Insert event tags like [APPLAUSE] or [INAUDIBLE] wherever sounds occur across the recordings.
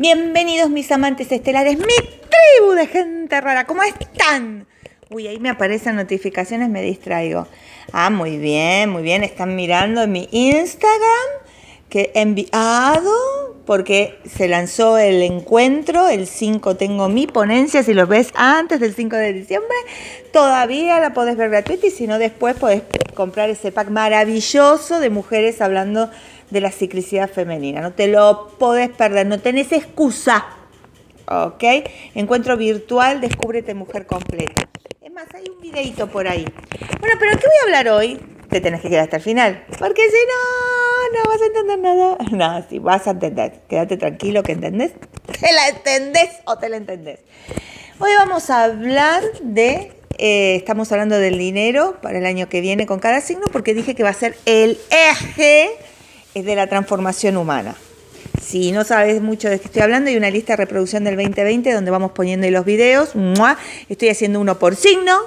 Bienvenidos mis amantes estelares, mi tribu de gente rara, ¿cómo están? Uy, ahí me aparecen notificaciones, me distraigo. Ah, muy bien, muy bien, están mirando mi Instagram que he enviado porque se lanzó el encuentro, el 5 tengo mi ponencia, si lo ves antes del 5 de diciembre, todavía la podés ver gratuita y si no después podés comprar ese pack maravilloso de mujeres hablando de la ciclicidad femenina. No te lo podés perder, no tenés excusa. ¿Ok? Encuentro virtual, descúbrete mujer completa. Es más, hay un videito por ahí. Bueno, pero ¿qué voy a hablar hoy? Te tenés que quedar hasta el final. Porque si no, no vas a entender nada. [LAUGHS] No, si vas a entender. Quédate tranquilo que entendés. [LAUGHS] ¿Te la entendés o te la entendés? Hoy vamos a hablar de eh, estamos hablando del dinero para el año que viene con cada signo porque dije que va a ser el eje de la transformación humana. Si no sabes mucho de qué estoy hablando, hay una lista de reproducción del 2020 donde vamos poniendo los videos. Estoy haciendo uno por signo,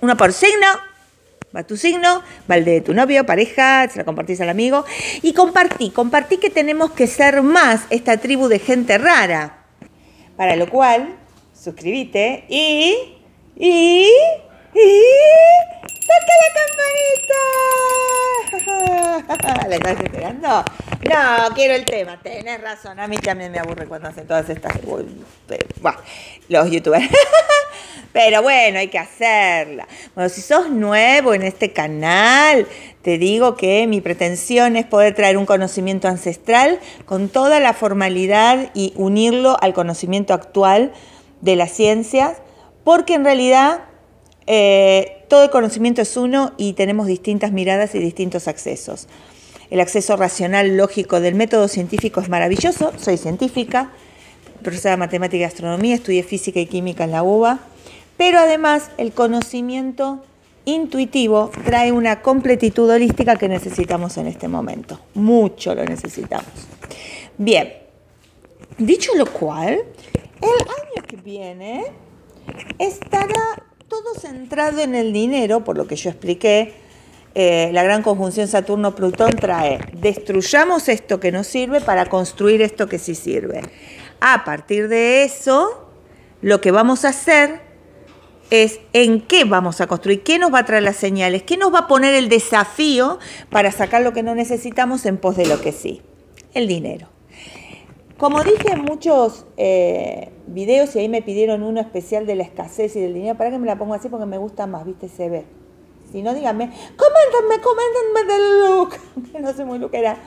uno por signo. Va tu signo, va el de tu novio, pareja, se lo compartís al amigo. Y compartí, compartí que tenemos que ser más esta tribu de gente rara. Para lo cual, suscríbete y... y... y... ¡Toca la campanita! [LAUGHS] ¿Le estás esperando? No, quiero el tema. Tenés razón. A mí también me aburre cuando hacen todas estas. los youtubers. [LAUGHS] Pero bueno, hay que hacerla. Bueno, si sos nuevo en este canal, te digo que mi pretensión es poder traer un conocimiento ancestral con toda la formalidad y unirlo al conocimiento actual de las ciencias, porque en realidad eh, todo el conocimiento es uno y tenemos distintas miradas y distintos accesos. El acceso racional, lógico del método científico es maravilloso. Soy científica, profesora de matemática y astronomía, estudié física y química en la UBA, pero además el conocimiento intuitivo trae una completitud holística que necesitamos en este momento. Mucho lo necesitamos. Bien, dicho lo cual, el año que viene estará todo centrado en el dinero, por lo que yo expliqué, eh, la gran conjunción Saturno-Plutón trae, destruyamos esto que no sirve para construir esto que sí sirve. A partir de eso, lo que vamos a hacer es en qué vamos a construir, qué nos va a traer las señales, qué nos va a poner el desafío para sacar lo que no necesitamos en pos de lo que sí, el dinero. Como dije en muchos eh, videos, y ahí me pidieron uno especial de la escasez y del dinero, para que me la pongo así porque me gusta más, ¿viste? Se ve. Si no, díganme, coméntenme, coméntenme del look, [LAUGHS] que no sé muy era.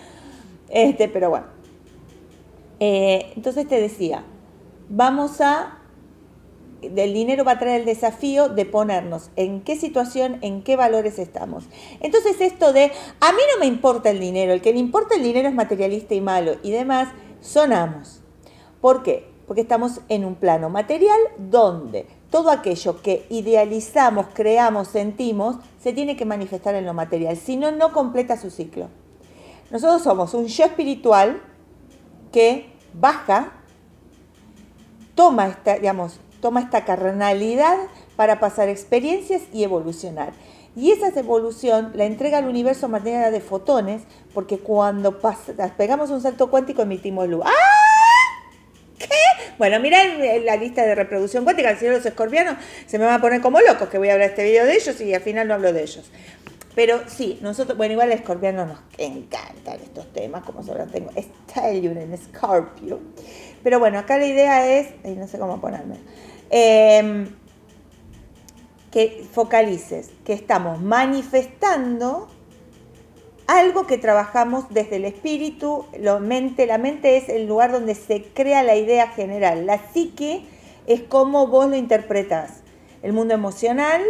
Este, pero bueno. Eh, entonces te decía, vamos a, del dinero va a traer el desafío de ponernos en qué situación, en qué valores estamos. Entonces esto de, a mí no me importa el dinero, el que le importa el dinero es materialista y malo y demás, sonamos. ¿Por qué? Porque estamos en un plano material donde todo aquello que idealizamos, creamos, sentimos, se tiene que manifestar en lo material, si no, no completa su ciclo. Nosotros somos un yo espiritual que baja, toma esta, digamos, toma esta carnalidad para pasar experiencias y evolucionar. Y esa evolución la entrega al universo manera de fotones, porque cuando pegamos un salto cuántico emitimos luz. ¡Ah! ¿Qué? Bueno, mira la lista de reproducción cuántica, si los escorpianos se me van a poner como locos que voy a hablar este video de ellos y al final no hablo de ellos. Pero sí, nosotros, bueno, igual a escorpianos nos encantan estos temas, como solo tengo Stellium en Scorpio. Pero bueno, acá la idea es, no sé cómo ponerme. Eh, que focalices, que estamos manifestando algo que trabajamos desde el espíritu, la mente. La mente es el lugar donde se crea la idea general. La psique es cómo vos lo interpretas. El mundo emocional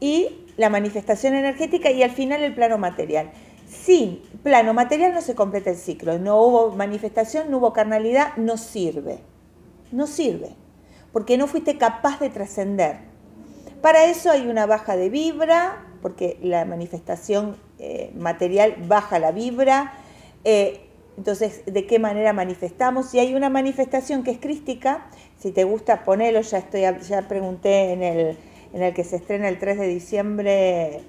y la manifestación energética y al final el plano material. Sin plano material no se completa el ciclo. No hubo manifestación, no hubo carnalidad, no sirve. No sirve. Porque no fuiste capaz de trascender. Para eso hay una baja de vibra, porque la manifestación eh, material baja la vibra. Eh, entonces, ¿de qué manera manifestamos? Si hay una manifestación que es crística, si te gusta ponerlo, ya, estoy, ya pregunté en el, en el que se estrena el 3 de diciembre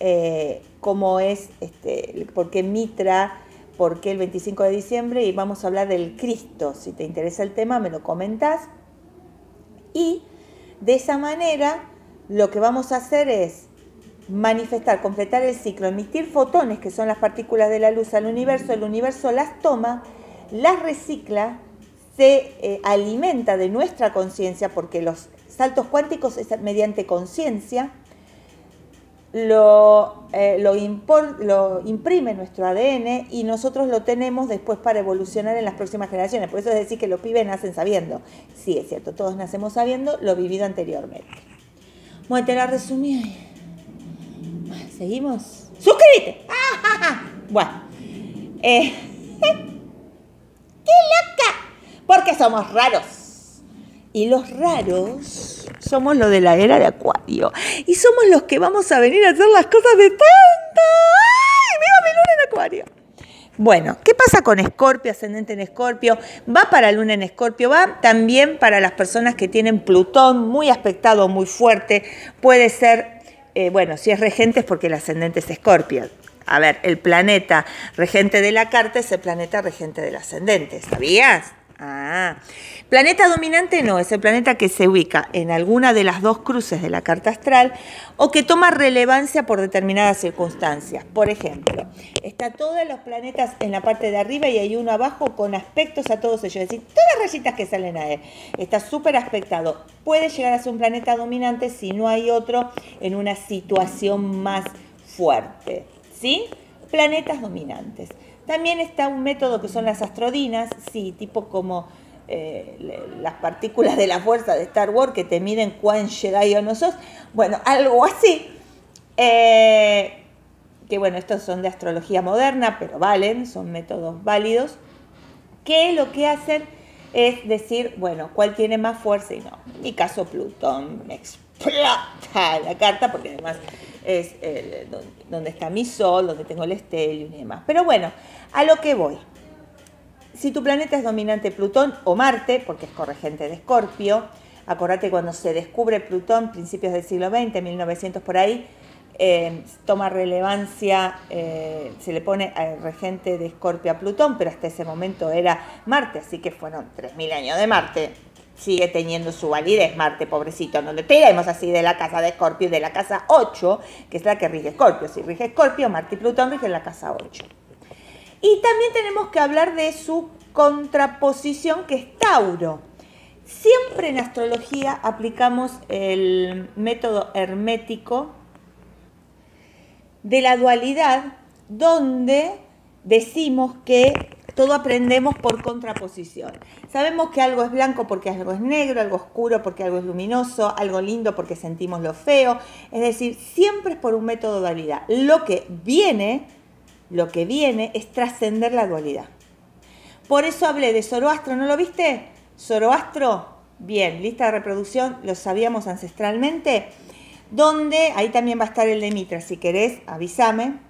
eh, cómo es, este, por qué Mitra por qué el 25 de diciembre y vamos a hablar del Cristo. Si te interesa el tema, me lo comentas. Y de esa manera, lo que vamos a hacer es manifestar, completar el ciclo, emitir fotones, que son las partículas de la luz al universo, el universo las toma, las recicla, se eh, alimenta de nuestra conciencia, porque los saltos cuánticos es mediante conciencia, lo, eh, lo, lo, imprime nuestro ADN y nosotros lo tenemos después para evolucionar en las próximas generaciones. Por eso es decir que los pibes nacen sabiendo. Sí, es cierto, todos nacemos sabiendo lo vivido anteriormente. Bueno, te la resumí. ¿Seguimos? ¡Suscríbete! [LAUGHS] Bueno. Eh, [LAUGHS] ¡Qué loca! Porque somos raros. Y los raros somos los de la era de Acuario. Y somos los que vamos a venir a hacer las cosas de tanto. ¡Ay! ¡Viva mi luna en Acuario! Bueno, ¿qué pasa con Escorpio, ascendente en Escorpio? Va para Luna en Escorpio, va también para las personas que tienen Plutón muy aspectado, muy fuerte. Puede ser eh, bueno, si es regente es porque el ascendente es Escorpio. A ver, el planeta regente de la carta es el planeta regente del ascendente, ¿sabías? Ah, planeta dominante no, es el planeta que se ubica en alguna de las dos cruces de la carta astral o que toma relevancia por determinadas circunstancias. Por ejemplo, está todos los planetas en la parte de arriba y hay uno abajo con aspectos a todos ellos, es decir, todas las rayitas que salen a él. Está súper aspectado. Puede llegar a ser un planeta dominante si no hay otro en una situación más fuerte. ¿Sí? Planetas dominantes. También está un método que son las astrodinas, sí, tipo como eh, las partículas de la fuerza de Star Wars que te miden cuán Jedi o no sos. Bueno, algo así. Eh, que bueno, estos son de astrología moderna, pero valen, son métodos válidos, que lo que hacen es decir, bueno, cuál tiene más fuerza y no. Mi caso Plutón me explota la carta porque además es eh, donde está mi sol, donde tengo el estelium y demás. Pero bueno, a lo que voy. Si tu planeta es dominante Plutón o Marte, porque es corregente de Escorpio, acordate cuando se descubre Plutón, principios del siglo XX, 1900 por ahí, eh, toma relevancia, eh, se le pone al regente de Escorpio a Plutón, pero hasta ese momento era Marte, así que fueron 3.000 años de Marte sigue teniendo su validez, Marte, pobrecito. No le tiremos así de la casa de Escorpio y de la casa 8, que es la que rige Escorpio. Si rige Escorpio, Marte y Plutón rigen la casa 8. Y también tenemos que hablar de su contraposición, que es Tauro. Siempre en astrología aplicamos el método hermético de la dualidad, donde decimos que todo aprendemos por contraposición. Sabemos que algo es blanco porque algo es negro, algo oscuro porque algo es luminoso, algo lindo porque sentimos lo feo. Es decir, siempre es por un método de dualidad. Lo que viene, lo que viene es trascender la dualidad. Por eso hablé de Zoroastro, ¿no lo viste? Zoroastro, bien, lista de reproducción, lo sabíamos ancestralmente. Donde, ahí también va a estar el de Mitra, si querés, avísame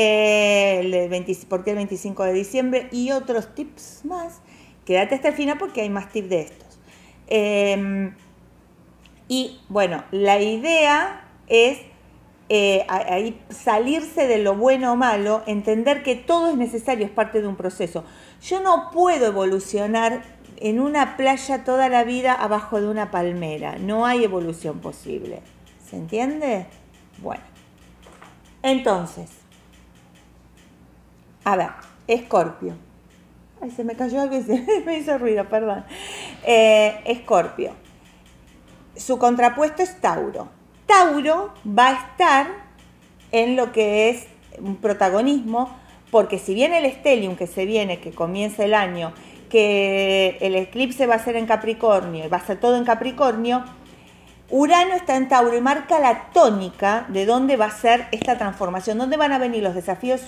el ¿por qué el 25 de diciembre? Y otros tips más. Quédate hasta el final porque hay más tips de estos. Em, y bueno, la idea es eh, salirse de lo bueno o malo, entender que todo es necesario, es parte de un proceso. Yo no puedo evolucionar en una playa toda la vida abajo de una palmera. No hay evolución posible. ¿Se entiende? Bueno. Entonces, a ver, Escorpio. Ay, se me cayó algo y se [LAUGHS] me hizo ruido, perdón. Eh, Escorpio. Su contrapuesto es Tauro. Tauro va a estar en lo que es un protagonismo, porque si bien el Stellium que se viene, que comienza el año, que el eclipse va a ser en Capricornio va a ser todo en Capricornio, Urano está en Tauro y marca la tónica de dónde va a ser esta transformación, dónde van a venir los desafíos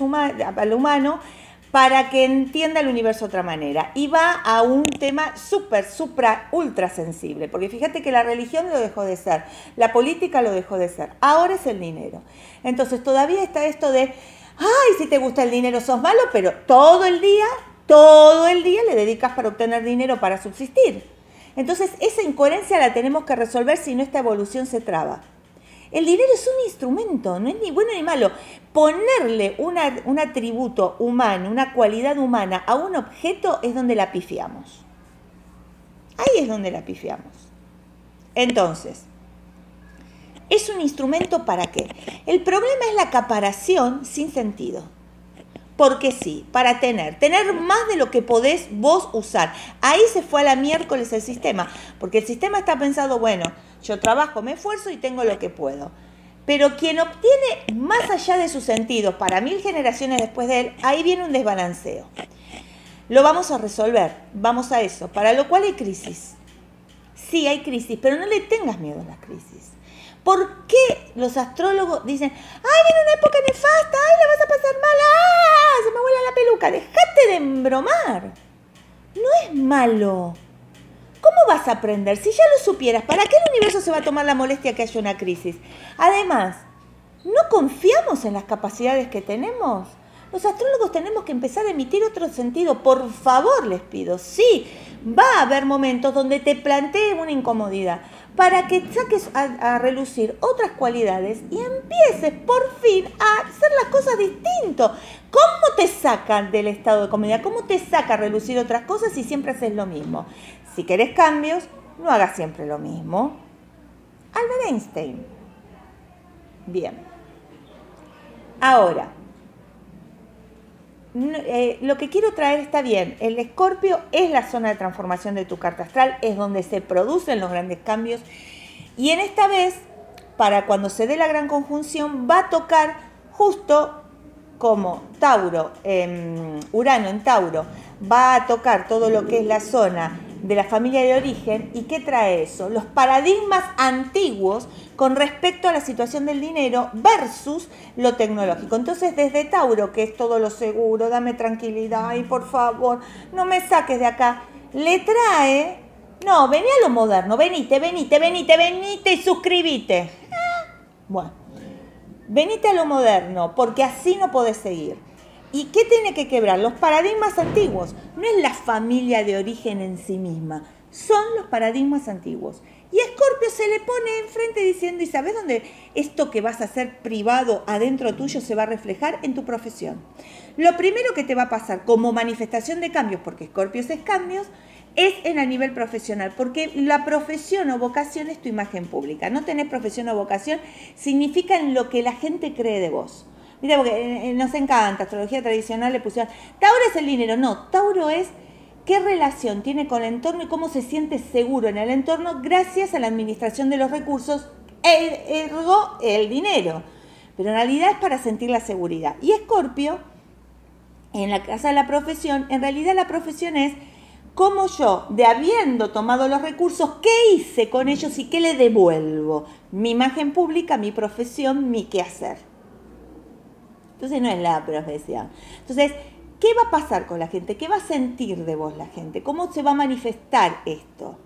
al humano para que entienda el universo de otra manera. Y va a un tema súper, supra, ultra sensible, porque fíjate que la religión lo dejó de ser, la política lo dejó de ser, ahora es el dinero. Entonces todavía está esto de, ay, si te gusta el dinero sos malo, pero todo el día, todo el día le dedicas para obtener dinero para subsistir. Entonces, esa incoherencia la tenemos que resolver si no esta evolución se traba. El dinero es un instrumento, no es ni bueno ni malo. Ponerle un atributo humano, una cualidad humana a un objeto es donde la pifiamos. Ahí es donde la pifiamos. Entonces, ¿es un instrumento para qué? El problema es la acaparación sin sentido. Porque sí, para tener, tener más de lo que podés vos usar. Ahí se fue a la miércoles el sistema, porque el sistema está pensado, bueno, yo trabajo, me esfuerzo y tengo lo que puedo. Pero quien obtiene más allá de sus sentidos para mil generaciones después de él, ahí viene un desbalanceo. Lo vamos a resolver, vamos a eso, para lo cual hay crisis. Sí, hay crisis, pero no le tengas miedo a las crisis. ¿Por qué los astrólogos dicen, ay, viene una época nefasta, ay, la vas a pasar mal, ah, se me vuela la peluca? Déjate de embromar. No es malo. ¿Cómo vas a aprender? Si ya lo supieras, ¿para qué el universo se va a tomar la molestia que haya una crisis? Además, ¿no confiamos en las capacidades que tenemos? Los astrólogos tenemos que empezar a emitir otro sentido. Por favor, les pido. Sí, va a haber momentos donde te plantee una incomodidad para que saques a, relucir otras cualidades y empieces por fin a hacer las cosas distinto. ¿Cómo te sacan del estado de comodidad? ¿Cómo te saca a relucir otras cosas si siempre haces lo mismo? Si querés cambios, no hagas siempre lo mismo. Albert Einstein. Bien. Ahora, eh, lo que quiero traer está bien. El escorpio es la zona de transformación de tu carta astral, es donde se producen los grandes cambios. Y en esta vez, para cuando se dé la gran conjunción, va a tocar justo como Tauro, Urano en Tauro, va a tocar todo lo que es la zona de la familia de origen. ¿Y qué trae eso? Los paradigmas antiguos con respecto a la situación del dinero versus lo tecnológico. Entonces, desde Tauro, que es todo lo seguro, dame tranquilidad y por favor, no me saques de acá, le trae, no, vení a lo moderno, venite, venite, venite, venite y suscribite. Ah, bueno, venite a lo moderno, porque así no podés seguir. ¿Y qué tiene que quebrar? Los paradigmas antiguos. No es la familia de origen en sí misma, son los paradigmas antiguos. Y Escorpio se le pone enfrente diciendo, ¿y sabes dónde esto que vas a hacer privado adentro tuyo se va a reflejar en tu profesión? Lo primero que te va a pasar como manifestación de cambios, porque Escorpio es cambios, es en a nivel profesional, porque la profesión o vocación es tu imagen pública. No tenés profesión o vocación, significa en lo que la gente cree de vos. Mira, porque eh, eh, nos encanta, astrología tradicional le pusieron, Tauro es el dinero, no, Tauro es qué relación tiene con el entorno y cómo se siente seguro en el entorno gracias a la administración de los recursos, ergo el dinero. Pero en realidad es para sentir la seguridad. Y Escorpio, en la casa de la profesión, en realidad la profesión es cómo yo, de habiendo tomado los recursos, ¿qué hice con ellos y qué le devuelvo? Mi imagen pública, mi profesión, mi quehacer. Entonces no es la profesión. Entonces, ¿qué va a pasar con la gente? ¿Qué va a sentir de vos la gente? ¿Cómo se va a manifestar esto?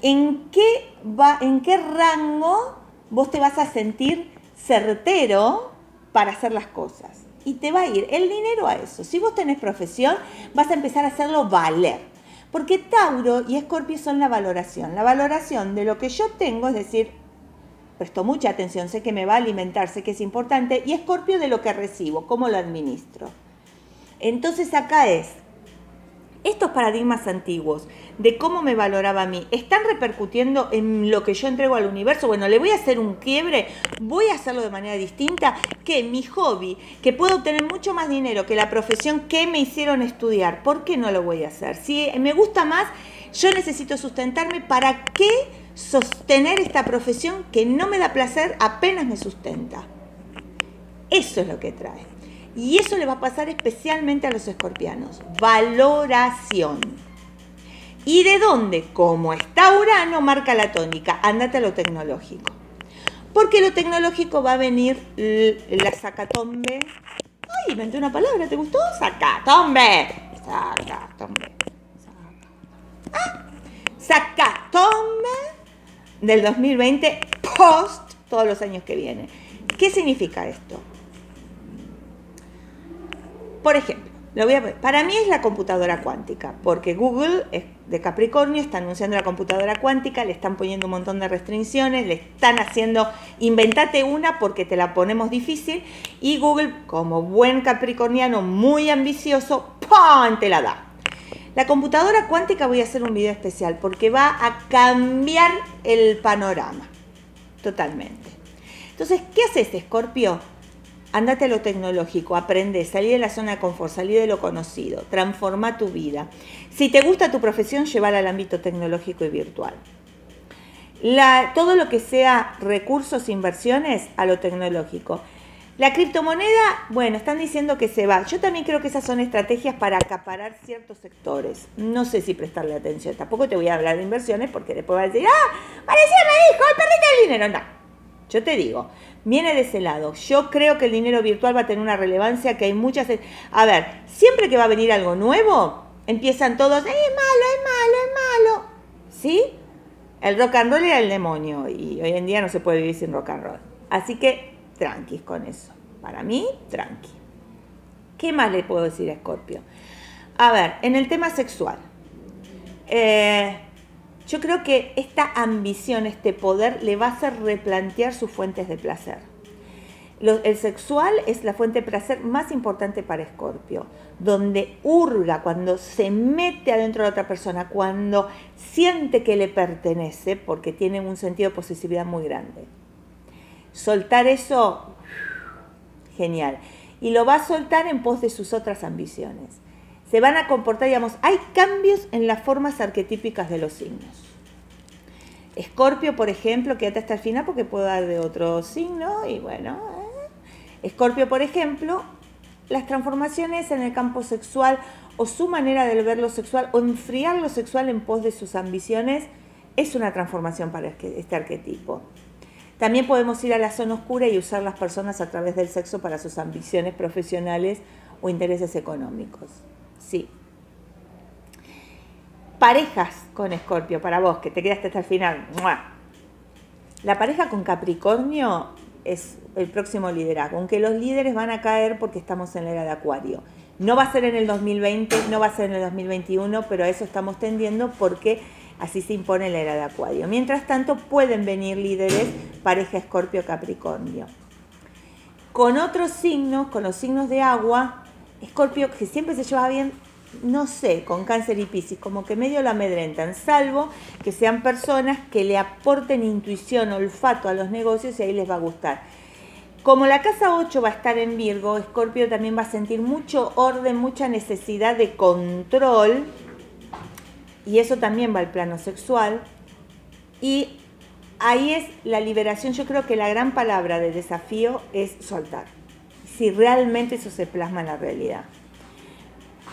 ¿En qué, va, en qué rango vos te vas a sentir certero para hacer las cosas? Y te va a ir el dinero a eso. Si vos tenés profesión, vas a empezar a hacerlo valer. Porque Tauro y Escorpio son la valoración. La valoración de lo que yo tengo, es decir, presto mucha atención, sé que me va a alimentar, sé que es importante, y escorpio de lo que recibo, cómo lo administro. Entonces acá es, estos paradigmas antiguos de cómo me valoraba a mí, ¿están repercutiendo en lo que yo entrego al universo? Bueno, le voy a hacer un quiebre, voy a hacerlo de manera distinta, que mi hobby, que puedo obtener mucho más dinero que la profesión que me hicieron estudiar, ¿por qué no lo voy a hacer? Si me gusta más, yo necesito sustentarme, ¿para qué? sostener esta profesión que no me da placer, apenas me sustenta. Eso es lo que trae. Y eso le va a pasar especialmente a los escorpianos. Valoración. ¿Y de dónde? Como está Urano, marca la tónica. Ándate a lo tecnológico. Porque lo tecnológico va a venir la sacatombe. Ay, inventé una palabra, ¿te gustó? Sacatombe. Sacatombe. Ah, sacatombe del 2020 post todos los años que vienen. ¿Qué significa esto? Por ejemplo, Lo voy a, para mí es la computadora cuántica, porque Google de Capricornio está anunciando la computadora cuántica, le están poniendo un montón de restricciones, le están haciendo, inventate una porque te la ponemos difícil, y Google, como buen capricorniano muy ambicioso, ¡pum! te la da. La computadora cuántica voy a hacer un video especial porque va a cambiar el panorama totalmente. Entonces, ¿qué haces, Escorpio? Andate a lo tecnológico, aprende, salí de la zona de confort, salí de lo conocido, transforma tu vida. Si te gusta tu profesión, llévala al ámbito tecnológico y virtual. todo lo que sea recursos, inversiones, a lo tecnológico. La criptomoneda, bueno, están diciendo que se va. Yo también creo que esas son estrategias para acaparar ciertos sectores. No sé si prestarle atención. Tampoco te voy a hablar de inversiones porque después va a decir, ah, parecía me dijo, perdiste el dinero. No, yo te digo, viene de ese lado. Yo creo que el dinero virtual va a tener una relevancia que hay muchas... A ver, siempre que va a venir algo nuevo, empiezan todos, es malo, es malo, es malo. ¿Sí? El rock and roll era el demonio y hoy en día no se puede vivir sin rock and roll. Así que tranquis con eso. Para mí, tranqui. ¿Qué más le puedo decir a Scorpio? A ver, en el tema sexual. Eh, yo creo que esta ambición, este poder, le va a hacer replantear sus fuentes de placer. el sexual es la fuente de placer más importante para Escorpio, donde hurga, cuando se mete adentro de otra persona, cuando siente que le pertenece, porque tiene un sentido de posesividad muy grande. Soltar eso, genial. Y lo va a soltar en pos de sus otras ambiciones se van a comportar, digamos, hay cambios en las formas arquetípicas de los signos. Escorpio, por ejemplo, quédate hasta el final porque puedo dar de otro signo y bueno. ¿eh? Escorpio, por ejemplo, las transformaciones en el campo sexual o su manera de ver lo sexual o enfriar lo sexual en pos de sus ambiciones es una transformación para este arquetipo. También podemos ir a la zona oscura y usar las personas a través del sexo para sus ambiciones profesionales o intereses económicos. Sí. Parejas con Escorpio, para vos, que te quedaste hasta el final. La pareja con Capricornio es el próximo liderazgo, aunque los líderes van a caer porque estamos en la era de Acuario. No va a ser en el 2020, no va a ser en el 2021, pero a eso estamos tendiendo porque así se impone la era de Acuario. Mientras tanto, pueden venir líderes pareja Escorpio-Capricornio. Con otros signos, con los signos de agua, Escorpio, que siempre se lleva bien, no sé, con cáncer y piscis, como que medio la amedrentan, salvo que sean personas que le aporten intuición, olfato a los negocios y ahí les va a gustar. Como la casa 8 va a estar en Virgo, Escorpio también va a sentir mucho orden, mucha necesidad de control, y eso también va al plano sexual. Y ahí es la liberación, yo creo que la gran palabra de desafío es soltar si realmente eso se plasma en la realidad.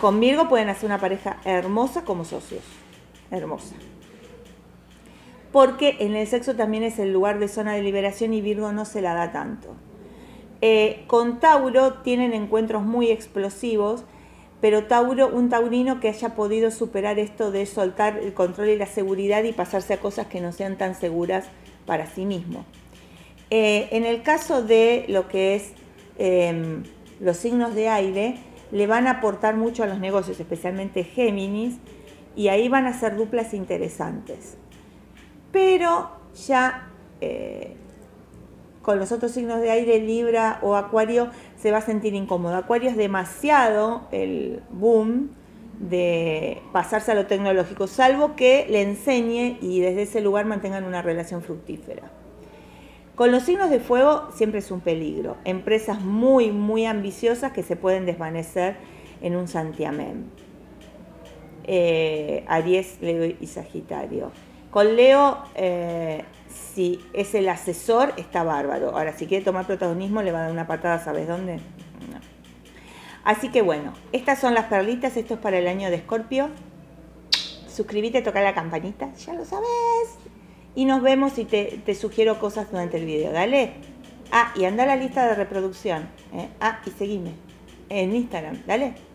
Con Virgo pueden hacer una pareja hermosa como socios. Hermosa. Porque en el sexo también es el lugar de zona de liberación y Virgo no se la da tanto. Eh, con Tauro tienen encuentros muy explosivos, pero Tauro, un taurino que haya podido superar esto de soltar el control y la seguridad y pasarse a cosas que no sean tan seguras para sí mismo. Eh, en el caso de lo que es Em, los signos de aire le van a aportar mucho a los negocios, especialmente Géminis, y ahí van a ser duplas interesantes. Pero ya eh, con los otros signos de aire, Libra o Acuario, se va a sentir incómodo. Acuario es demasiado el boom de pasarse a lo tecnológico, salvo que le enseñe y desde ese lugar mantengan una relación fructífera. Con los signos de fuego siempre es un peligro. Empresas muy, muy ambiciosas que se pueden desvanecer en un santiamén. Eh, Aries, Leo y Sagitario. Con Leo, eh, si es el asesor, está bárbaro. Ahora, si quiere tomar protagonismo, le va a dar una patada, ¿sabes dónde? Así que bueno, estas son las perlitas. Esto es para el año de Escorpio. Suscríbete, toca la campanita, ya lo sabes y nos vemos y te, sugiero cosas durante el video. Dale. Ah, y anda a la lista de reproducción. ¿eh? Ah, y seguime en Instagram. Dale.